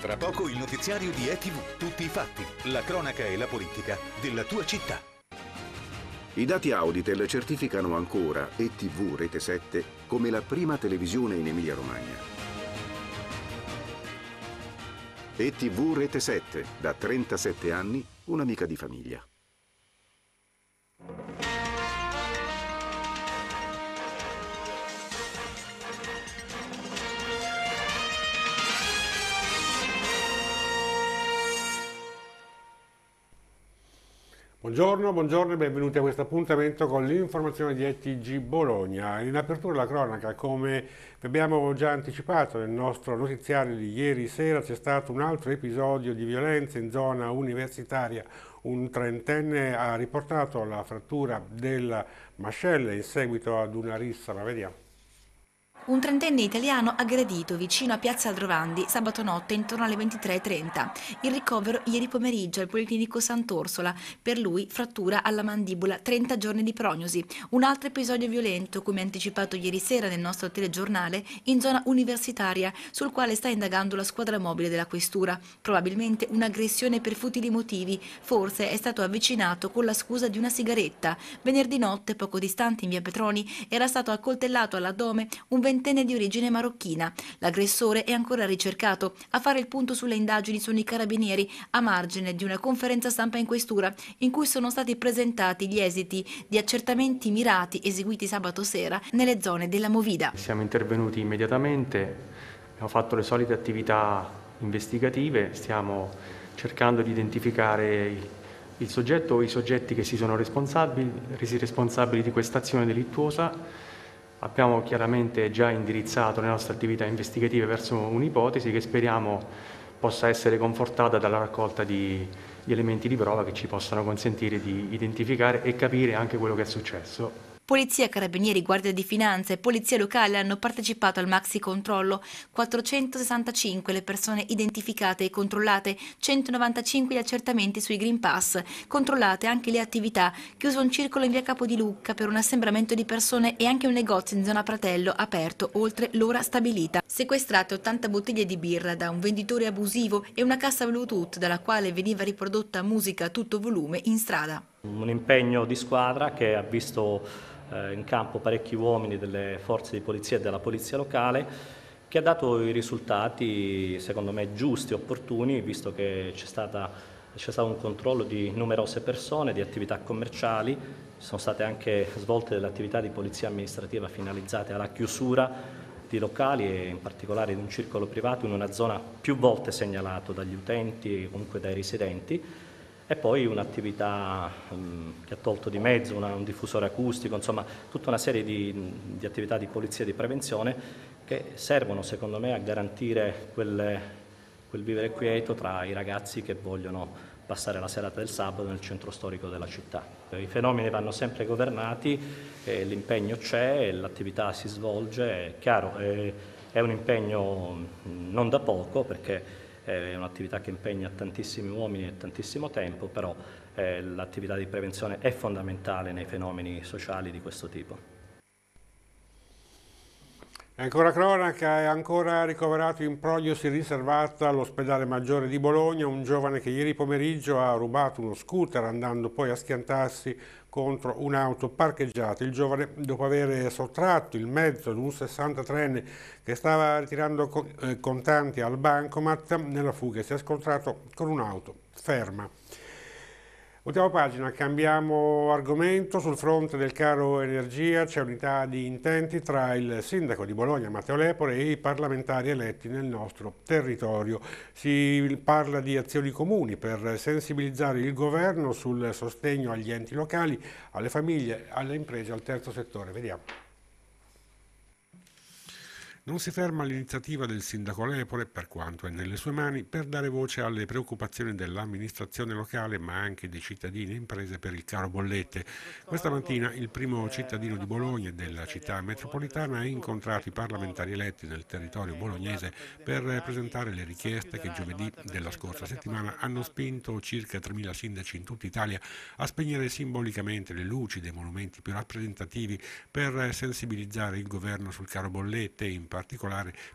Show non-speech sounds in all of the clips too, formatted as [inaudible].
Tra poco il notiziario di ETV. Tutti i fatti, la cronaca e la politica della tua città. I dati Auditel certificano ancora ETV Rete 7 come la prima televisione in Emilia-Romagna. ETV Rete 7, da 37 anni, un'amica di famiglia. Buongiorno, buongiorno e benvenuti a questo appuntamento con l'informazione di ETG Bologna. In apertura la cronaca, come vi abbiamo già anticipato nel nostro notiziario di ieri sera, c'è stato un altro episodio di violenza in zona universitaria. Un trentenne ha riportato la frattura della mascella in seguito ad una rissa, ma vediamo. Un trentenne italiano aggredito vicino a Piazza Aldrovandi sabato notte intorno alle 23.30. Il ricovero ieri pomeriggio al Policlinico Sant'Orsola. Per lui frattura alla mandibola, 30 giorni di prognosi. Un altro episodio violento, come anticipato ieri sera nel nostro telegiornale, in zona universitaria, sul quale sta indagando la squadra mobile della questura. Probabilmente un'aggressione per futili motivi. Forse è stato avvicinato con la scusa di una sigaretta. Venerdì notte, poco distante in via Petroni, era stato accoltellato all'addome un ventenne di origine marocchina. L'aggressore è ancora ricercato. A fare il punto sulle indagini sono i carabinieri a margine di una conferenza stampa in questura in cui sono stati presentati gli esiti di accertamenti mirati eseguiti sabato sera nelle zone della Movida. Siamo intervenuti immediatamente, abbiamo fatto le solite attività investigative, stiamo cercando di identificare il, il soggetto o i soggetti che si sono responsabili, resi responsabili di questa azione delittuosa Abbiamo chiaramente già indirizzato le nostre attività investigative verso un'ipotesi che speriamo possa essere confortata dalla raccolta di, di elementi di prova che ci possano consentire di identificare e capire anche quello che è successo. Polizia, Carabinieri, Guardia di Finanza e Polizia Locale hanno partecipato al maxi controllo. 465 le persone identificate e controllate, 195 gli accertamenti sui Green Pass. Controllate anche le attività. Chiuso un circolo in via Capo di Lucca per un assembramento di persone e anche un negozio in zona Pratello aperto oltre l'ora stabilita. Sequestrate 80 bottiglie di birra da un venditore abusivo e una cassa Bluetooth dalla quale veniva riprodotta musica a tutto volume in strada. Un impegno di squadra che ha visto eh, in campo parecchi uomini delle forze di polizia e della polizia locale che ha dato i risultati secondo me giusti e opportuni visto che c'è stata c'è stato un controllo di numerose persone, di attività commerciali, sono state anche svolte delle attività di polizia amministrativa finalizzate alla chiusura di locali e in particolare di un circolo privato in una zona più volte segnalato dagli utenti e comunque dai residenti e poi un'attività um, che ha tolto di mezzo una, un diffusore acustico, insomma tutta una serie di, di, attività di polizia e di prevenzione che servono secondo me a garantire quelle, quel vivere quieto tra i ragazzi che vogliono passare la serata del sabato nel centro storico della città. I fenomeni vanno sempre governati, eh, l'impegno c'è, l'attività si svolge, è chiaro, è, è un impegno non da poco perché è un'attività che impegna tantissimi uomini e tantissimo tempo, però eh, l'attività di prevenzione è fondamentale nei fenomeni sociali di questo tipo. E ancora cronaca, è ancora ricoverato in prognosi riservata all'ospedale maggiore di Bologna un giovane che ieri pomeriggio ha rubato uno scooter andando poi a schiantarsi contro un'auto parcheggiata. Il giovane, dopo aver sottratto il mezzo di un 63enne che stava ritirando eh, contanti al bancomat, nella fuga si è scontrato con un'auto ferma. Ultima pagina, cambiamo argomento. Sul fronte del caro energia c'è unità di intenti tra il sindaco di Bologna, Matteo Lepore, e i parlamentari eletti nel nostro territorio. Si parla di azioni comuni per sensibilizzare il governo sul sostegno agli enti locali, alle famiglie, alle imprese, al terzo settore. Vediamo. Non si ferma l'iniziativa del sindaco Lepore, per quanto è nelle sue mani, per dare voce alle preoccupazioni dell'amministrazione locale ma anche dei cittadini e imprese per il caro bollette. Questa mattina il primo cittadino di Bologna e della città metropolitana ha incontrato i parlamentari eletti nel territorio bolognese per presentare le richieste che giovedì della scorsa settimana hanno spinto circa 3.000 sindaci in tutta Italia a spegnere simbolicamente le luci dei monumenti più rappresentativi per sensibilizzare il governo sul caro bollette e in particolare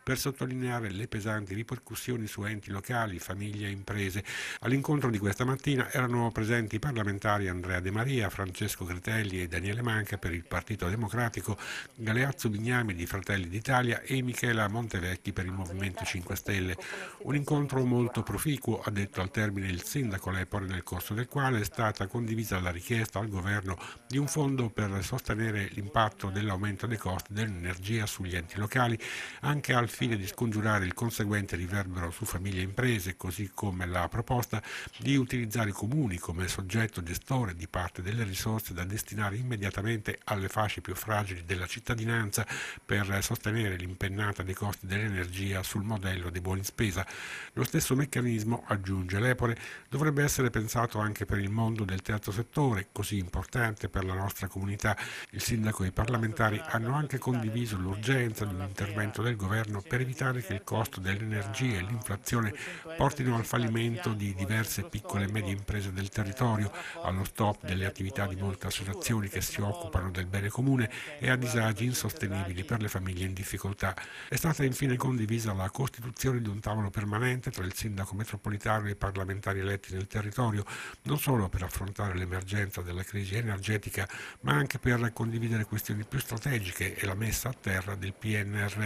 per sottolineare le pesanti ripercussioni su enti locali, famiglie e imprese. All'incontro di questa mattina erano presenti i parlamentari Andrea De Maria, Francesco Cretelli e Daniele Manca per il Partito Democratico, Galeazzo Bignami di Fratelli d'Italia e Michela Montevecchi per il Movimento 5 Stelle. Un incontro molto proficuo, ha detto al termine il sindaco Lepore, nel corso del quale è stata condivisa la richiesta al governo di un fondo per sostenere l'impatto dell'aumento dei costi dell'energia sugli enti locali, anche al fine di scongiurare il conseguente riverbero su famiglie e imprese, così come la proposta di utilizzare i comuni come soggetto gestore di parte delle risorse da destinare immediatamente alle fasce più fragili della cittadinanza per sostenere l'impennata dei costi dell'energia sul modello dei buoni spesa. Lo stesso meccanismo, aggiunge Lepore, dovrebbe essere pensato anche per il mondo del terzo settore, così importante per la nostra comunità. Il sindaco e i parlamentari hanno anche condiviso l'urgenza di un intervento del governo per evitare che il costo dell'energia e l'inflazione portino al fallimento di diverse piccole e medie imprese del territorio, allo stop delle attività di molte associazioni che si occupano del bene comune e a disagi insostenibili per le famiglie in difficoltà. È stata infine condivisa la costituzione di un tavolo permanente tra il sindaco metropolitano e i parlamentari eletti nel territorio, non solo per affrontare l'emergenza della crisi energetica, ma anche per condividere questioni più strategiche e la messa a terra del PNRR.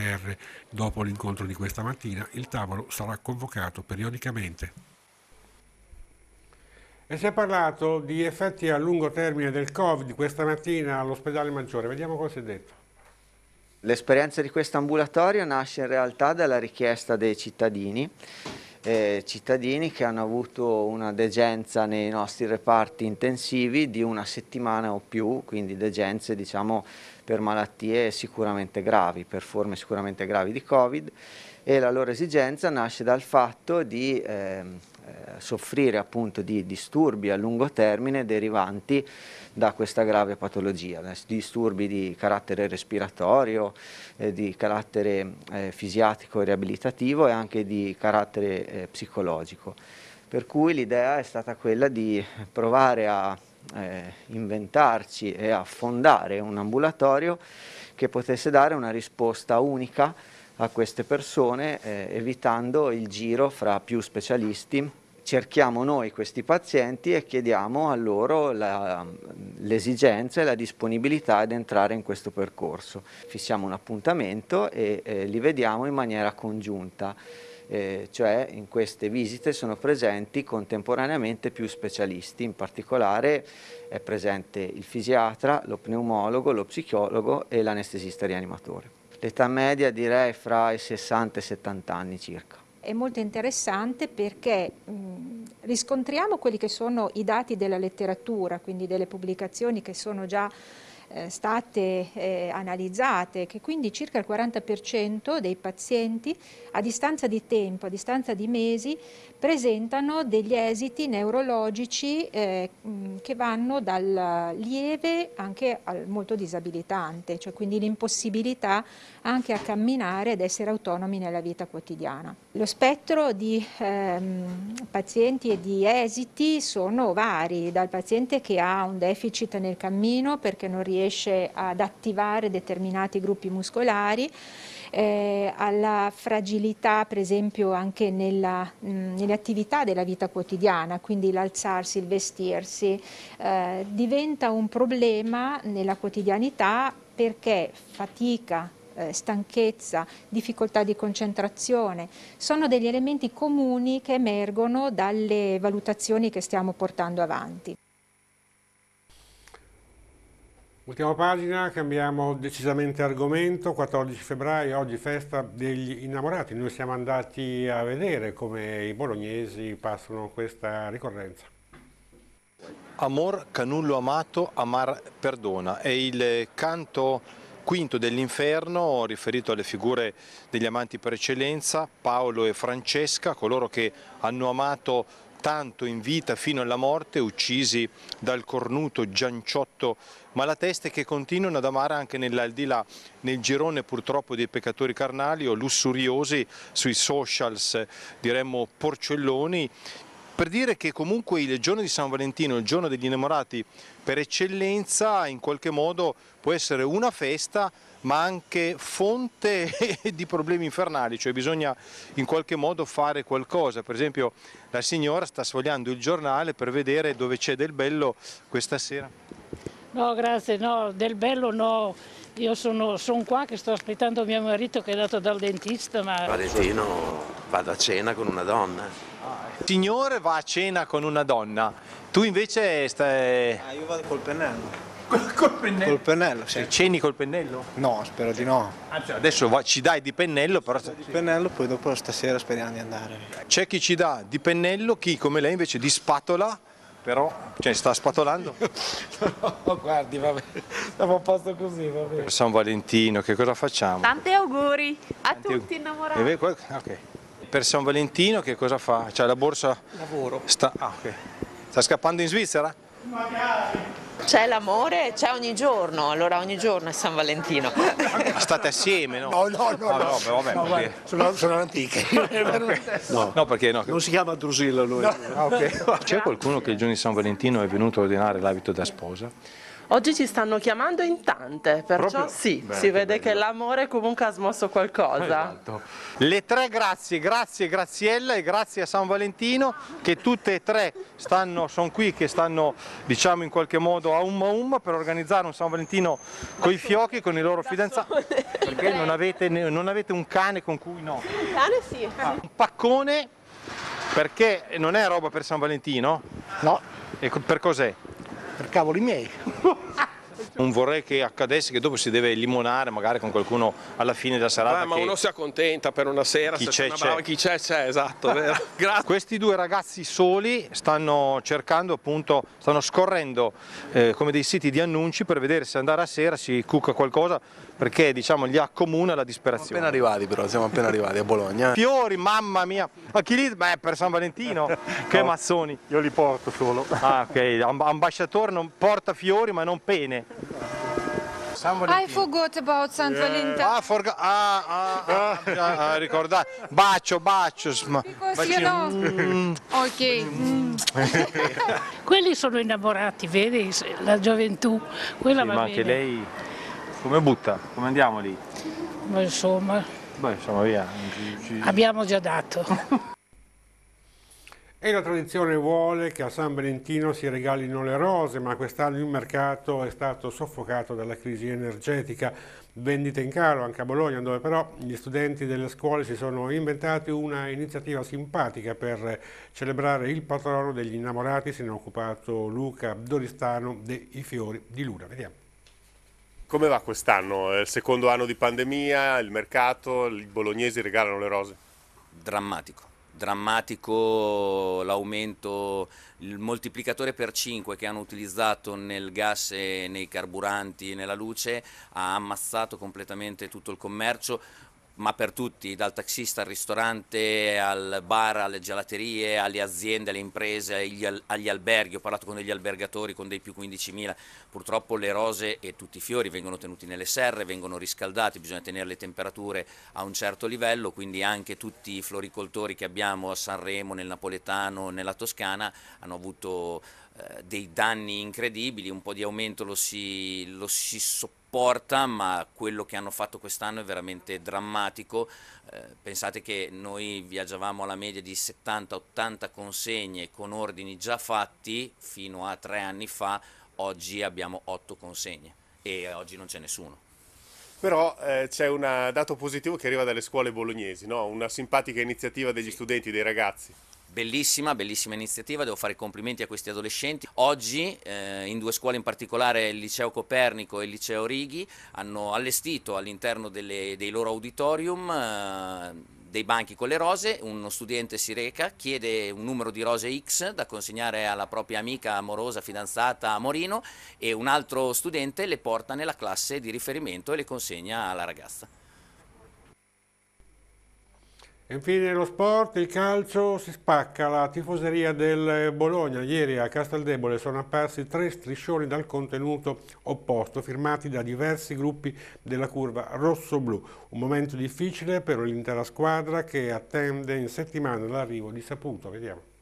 Dopo l'incontro di questa mattina il tavolo sarà convocato periodicamente. E si è parlato di effetti a lungo termine del Covid questa mattina all'ospedale Maggiore. Vediamo cosa si è detto. L'esperienza di questo ambulatorio nasce in realtà dalla richiesta dei cittadini, eh, cittadini che hanno avuto una degenza nei nostri reparti intensivi di una settimana o più, quindi degenze diciamo per malattie sicuramente gravi, per forme sicuramente gravi di Covid. E la loro esigenza nasce dal fatto di eh, eh, soffrire appunto di disturbi a lungo termine derivanti da questa grave patologia, disturbi di carattere respiratorio, eh, di carattere eh, fisiatico e riabilitativo e anche di carattere eh, psicologico. Per cui l'idea è stata quella di provare a eh, inventarci e a fondare un ambulatorio che potesse dare una risposta unica a queste persone eh, evitando il giro fra più specialisti. Cerchiamo noi questi pazienti e chiediamo a loro l'esigenza e la disponibilità ad entrare in questo percorso. Fissiamo un appuntamento e eh, li vediamo in maniera congiunta. Eh, cioè in queste visite sono presenti contemporaneamente più specialisti, in particolare è presente il fisiatra, lo pneumologo, lo psicologo e l'anestesista rianimatore. L'età media direi fra i 60 e i 70 anni circa. È molto interessante perché mh, riscontriamo quelli che sono i dati della letteratura, quindi delle pubblicazioni che sono già eh, state eh, analizzate, che quindi circa il 40% dei pazienti a distanza di tempo, a distanza di mesi, presentano degli esiti neurologici eh, che vanno dal lieve anche al molto disabilitante, cioè quindi l'impossibilità anche a camminare ed essere autonomi nella vita quotidiana. Lo spettro di ehm, pazienti e di esiti sono vari, dal paziente che ha un deficit nel cammino perché non riesce ad attivare determinati gruppi muscolari, eh, alla fragilità per esempio anche nella, mh, nelle attività della vita quotidiana, quindi l'alzarsi, il vestirsi, eh, diventa un problema nella quotidianità perché fatica, eh, stanchezza, difficoltà di concentrazione, sono degli elementi comuni che emergono dalle valutazioni che stiamo portando avanti. Ultima pagina, cambiamo decisamente argomento, 14 febbraio, oggi festa degli innamorati, noi siamo andati a vedere come i bolognesi passano questa ricorrenza. Amor canullo amato, amar perdona, è il canto quinto dell'inferno riferito alle figure degli amanti per eccellenza, Paolo e Francesca, coloro che hanno amato tanto in vita fino alla morte, uccisi dal cornuto Gianciotto Malateste che continuano ad amare anche nell'aldilà, nel girone purtroppo dei peccatori carnali o lussuriosi sui socials, diremmo porcelloni, per dire che comunque il giorno di San Valentino, il giorno degli innamorati per eccellenza, in qualche modo può essere una festa ma anche fonte [laughs] di problemi infernali, cioè bisogna in qualche modo fare qualcosa. Per esempio la signora sta sfogliando il giornale per vedere dove c'è del bello questa sera. No, grazie, no, del bello no. Io sono, sono qua che sto aspettando mio marito che è andato dal dentista. Ma... Valentino, vado a cena con una donna. Il signore va a cena con una donna, tu invece stai... Ah, io vado col pennello. Col pennello? Col pennello, sì. Ceni col pennello? No, spero di no. Ah, cioè adesso va, ci dai di pennello, però... Di pennello, poi dopo stasera speriamo di andare. C'è chi ci dà di pennello, chi come lei invece di spatola, però, cioè sta spatolando? [laughs] no, guardi, vabbè, siamo a posto così, va bene. Per San Valentino, che cosa facciamo? Tanti auguri a Tanti tutti innamorati. Beh, qua- ok. Per San Valentino che cosa fa? C'è la borsa? Lavoro. Sta, ah, ok. Sta scappando in Svizzera? C'è l'amore, c'è ogni giorno, allora ogni giorno è San Valentino. Ma [laughs] state assieme, no? No, no, no. Ah, no. no, beh, vabbè, No, perché- sono, sono antiche. [laughs] no. No, perché no? Non si chiama Drusillo lui. Ah, ok. [laughs] C'è qualcuno che il giorno di San Valentino è venuto a ordinare l'abito da sposa? Oggi ci stanno chiamando in tante, perciò Proprio? sì, Beh, si vede bello. che l'amore comunque ha smosso qualcosa. Esatto. Le tre grazie, grazie Graziella e grazie a San Valentino che tutte e tre stanno, sono qui che stanno diciamo in qualche modo a umma umma per organizzare un San Valentino con i fiocchi, con i loro fidanzati. Perché non avete, ne- non avete un cane con cui no? Il cane sì. Un paccone perché non è roba per San Valentino? No. E per cos'è? Per cavoli miei. [laughs] Non vorrei che accadesse che dopo si deve limonare magari con qualcuno alla fine della serata. Ah, ma che- uno si accontenta per una sera, Chi se c'è, c'è chi c'è c'è, esatto, vero? [laughs] Grazie. Questi due ragazzi soli stanno cercando appunto, stanno scorrendo eh, come dei siti di annunci per vedere se andare a sera si cucca qualcosa perché diciamo li accomuna la disperazione. Appena arrivati però, siamo appena arrivati a Bologna. [laughs] Fiori, mamma mia! Ma chi li... Beh, per San Valentino? [laughs] Che mazzoni! Io li porto solo. Ah, ok, Amb- ambasciatore non porta fiori ma non pene. San I forgot about San Valentine. Ah, forga- ah, ah, ah, ah, ah, ricordate. Bacio, bacio. sma- Because you bacino. know. Mm. [laughs] Ok. mm. [laughs] Quelli sono innamorati, vedi, la gioventù, quella Sì, va ma bene. anche lei come butta? Come andiamo lì? Ma insomma, Beh, insomma, via. ci- ci- abbiamo già dato. [laughs] E la tradizione vuole che a San Valentino si regalino le rose, ma quest'anno il mercato è stato soffocato dalla crisi energetica. Vendite in calo anche a Bologna, dove però gli studenti delle scuole si sono inventati una iniziativa simpatica per celebrare il patrono degli innamorati. Se ne è occupato Luca Doristano dei Fiori di Luna. Vediamo. Come va quest'anno? È il secondo anno di pandemia, il mercato, i bolognesi regalano le rose. Drammatico. Drammatico l'aumento, il moltiplicatore per 5 che hanno utilizzato nel gas e nei carburanti e nella luce ha ammazzato completamente tutto il commercio, ma per tutti, dal taxista al ristorante, al bar, alle gelaterie, alle aziende, alle imprese, agli, agli alberghi. Ho parlato con degli albergatori, con dei più 15.000. Purtroppo le rose e tutti i fiori vengono tenuti nelle serre, vengono riscaldati, bisogna tenere le temperature a un certo livello, quindi anche tutti i floricoltori che abbiamo a Sanremo, nel Napoletano, nella Toscana hanno avuto eh, dei danni incredibili, un po' di aumento lo si, lo si sopporta, ma quello che hanno fatto quest'anno è veramente drammatico. Eh, pensate che noi viaggiavamo alla media di 70-80 consegne con ordini già fatti fino a tre anni fa, oggi abbiamo 8 consegne e oggi non c'è nessuno. Però eh, c'è un dato positivo che arriva dalle scuole bolognesi, no? una simpatica iniziativa degli studenti, dei ragazzi. Bellissima, bellissima iniziativa, devo fare i complimenti a questi adolescenti. Oggi eh, in due scuole in particolare, il Liceo Copernico e il Liceo Righi, hanno allestito all'interno delle- dei loro auditorium eh, dei banchi con le rose, uno studente si reca, chiede un numero di rose X da consegnare alla propria amica amorosa, fidanzata a Morino e un altro studente le porta nella classe di riferimento e le consegna alla ragazza. E infine lo sport, il calcio si spacca, la tifoseria del Bologna. Ieri a Casteldebole sono apparsi tre striscioni dal contenuto opposto, firmati da diversi gruppi della curva rosso-blu. Un momento difficile per l'intera squadra che attende in settimana l'arrivo di Saputo. Vediamo.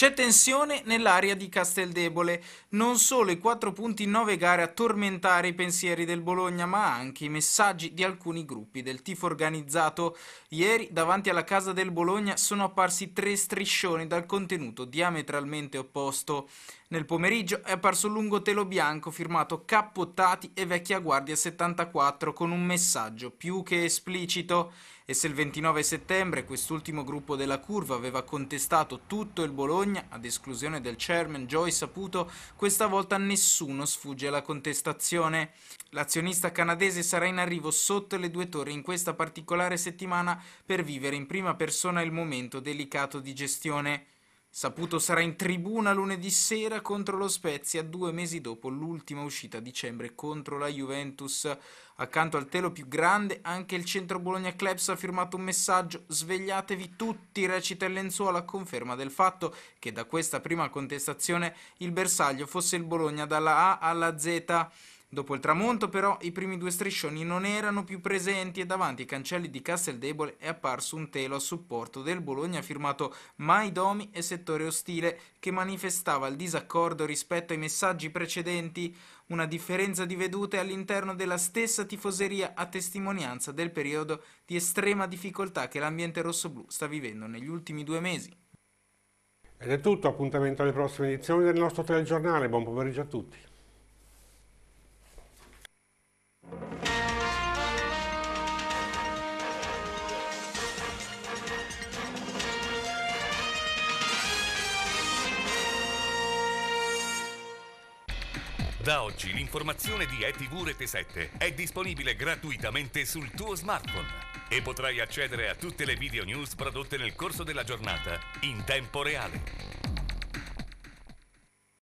C'è tensione nell'area di Casteldebole, non solo i quattro punti in nove gare a tormentare i pensieri del Bologna, ma anche i messaggi di alcuni gruppi del tifo organizzato. Ieri, davanti alla casa del Bologna, sono apparsi tre striscioni dal contenuto diametralmente opposto. Nel pomeriggio è apparso un lungo telo bianco firmato Cappottati e Vecchia Guardia 74 con un messaggio più che esplicito. E se il 29 settembre quest'ultimo gruppo della curva aveva contestato tutto il Bologna, ad esclusione del chairman Joy Saputo, questa volta nessuno sfugge alla contestazione. L'azionista canadese sarà in arrivo sotto le due torri in questa particolare settimana per vivere in prima persona il momento delicato di gestione. Saputo sarà in tribuna lunedì sera contro lo Spezia, due mesi dopo l'ultima uscita a dicembre contro la Juventus. Accanto al telo più grande, anche il centro Bologna Clubs ha firmato un messaggio: Svegliatevi tutti, recita il lenzuolo a conferma del fatto che da questa prima contestazione il bersaglio fosse il Bologna dalla A alla Z. Dopo il tramonto, però, i primi due striscioni non erano più presenti e davanti ai cancelli di Casteldebole è apparso un telo a supporto del Bologna firmato Mai Domi e Settore Ostile che manifestava il disaccordo rispetto ai messaggi precedenti, una differenza di vedute all'interno della stessa tifoseria a testimonianza del periodo di estrema difficoltà che l'ambiente rossoblù sta vivendo negli ultimi due mesi. Ed è tutto, appuntamento alle prossime edizioni del nostro telegiornale, buon pomeriggio a tutti. Da oggi l'informazione di ETV Rete 7 è disponibile gratuitamente sul tuo smartphone e potrai accedere a tutte le video news prodotte nel corso della giornata in tempo reale.